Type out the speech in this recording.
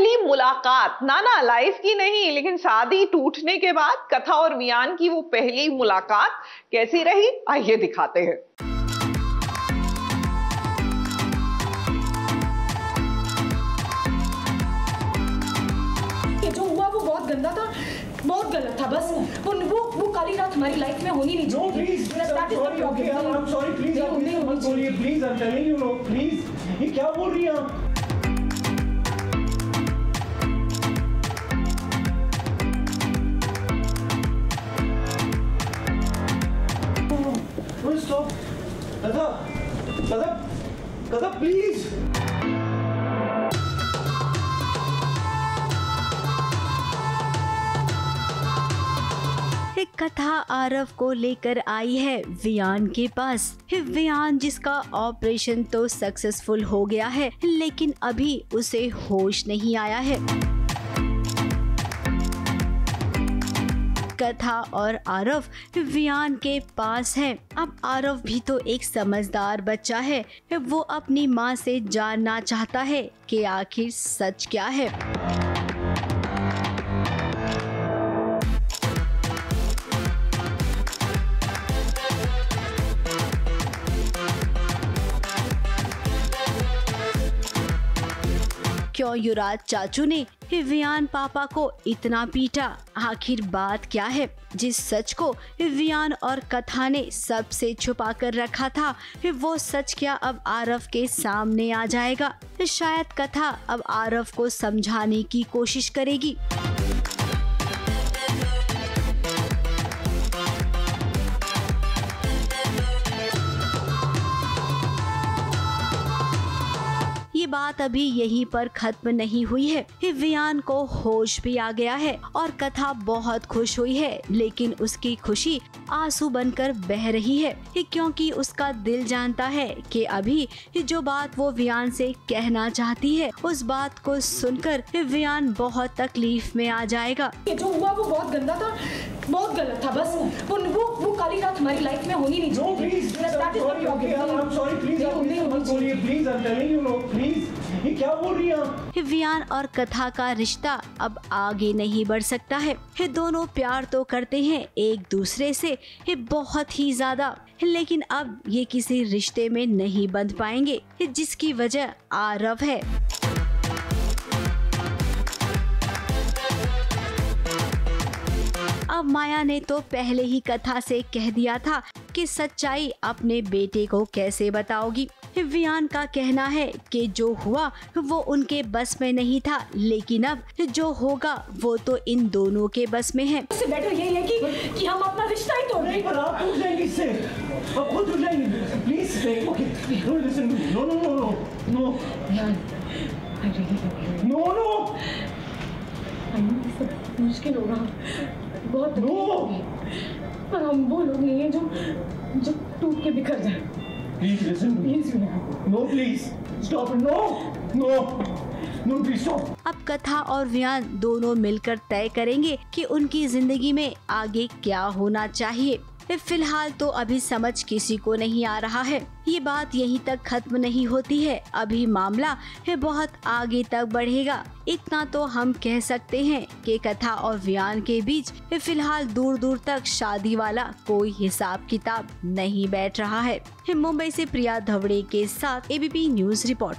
पहली मुलाकात नाना लाइफ की नहीं लेकिन शादी टूटने के बाद कथा और वियान की वो पहली मुलाकात कैसी रही? आइए दिखाते हैं। जो हुआ वो बहुत गंदा था बहुत गलत था बस। वो वो वो काली रात हमारी लाइफ में होनी नहीं चाहिए। please, That I'm is the एक कथा आरव को लेकर आई है वियान के पास। वियान जिसका ऑपरेशन तो सक्सेसफुल हो गया है, लेकिन अभी उसे होश नहीं आया है। कथा और आरव वियान के पास है। अब आरव भी तो एक समझदार बच्चा है। वो अपनी माँ से जानना चाहता है कि आखिर सच क्या है। क्यों युवराज चाचू ने हिव्यान पापा को इतना पीटा? आखिर बात क्या है? जिस सच को हिव्यान और कथा ने सबसे छुपा कर रखा था, वो सच क्या अब आरव के सामने आ जाएगा? शायद कथा अब आरव को समझाने की कोशिश करेगी। बात अभी यहीं पर खत्म नहीं हुई है। वियान को होश भी आ गया है और कथा बहुत खुश हुई है लेकिन उसकी खुशी आँसू बनकर बह रही है क्योंकि उसका दिल जानता है कि अभी जो बात वो वियान से कहना चाहती है उस बात को सुनकर वियान बहुत तकलीफ़ में आ जाएगा। ये जो हुआ वो बहुत गंदा था बहुत गलत था बस। वो वो वो काली रात हमारी लाइफ में होनी नहीं चाहिए। Please, थी please, I'm That is the sorry, okay, I'm, problem. I'm sorry, please, आप नहीं, मुझसे नहीं मत होनी बोलिए, please, I'm telling you, no, please, ये क्या बोल रही हैं आप? और कथा का रिश्ता अब आगे नहीं बढ़ सकता है ये दोनों प्यार तो करते हैं एक दूसरे से ये बहुत ही ज़्यादा लेकिन अब ये किसी रिश्ते में नहीं बंध पाएँगे जिसकी वजह आरव है अब माया ने तो पहले ही कथा से कह दिया था कि सच्चाई अपने बेटे को कैसे बताओगी वियान का कहना है कि जो हुआ वो उनके बस में नहीं था लेकिन अब जो होगा वो तो इन दोनों के बस में है। उससे बेटर यही है कि कि हम अपना रिश्ता ही तोड़ नहीं दें पर आप टूट जाएँगे इससे। आप खुद टूट जाएँगे। Please okay no listen no no no no no no no मुश्किल होगा बहुत! होगी। पर हम वो लोग नहीं हैं जो जो टूट के बिखर जाए। Please me. Please, Vihaan please. Please stop no No. No, अब कथा और व्यान दोनों मिलकर तय करेंगे कि उनकी ज़िंदगी में आगे क्या होना चाहिए फ़िलहाल तो अभी समझ किसी को नहीं आ रहा है। ये बात यहीं तक खत्म नहीं होती है। अभी मामला है बहुत आगे तक बढ़ेगा। इतना तो हम कह सकते हैं कि कथा और व्यान के बीच फ़िलहाल दूर दूर तक शादी वाला कोई हिसाब किताब नहीं बैठ रहा है। मुंबई से प्रिया धवड़े के साथ ABP news report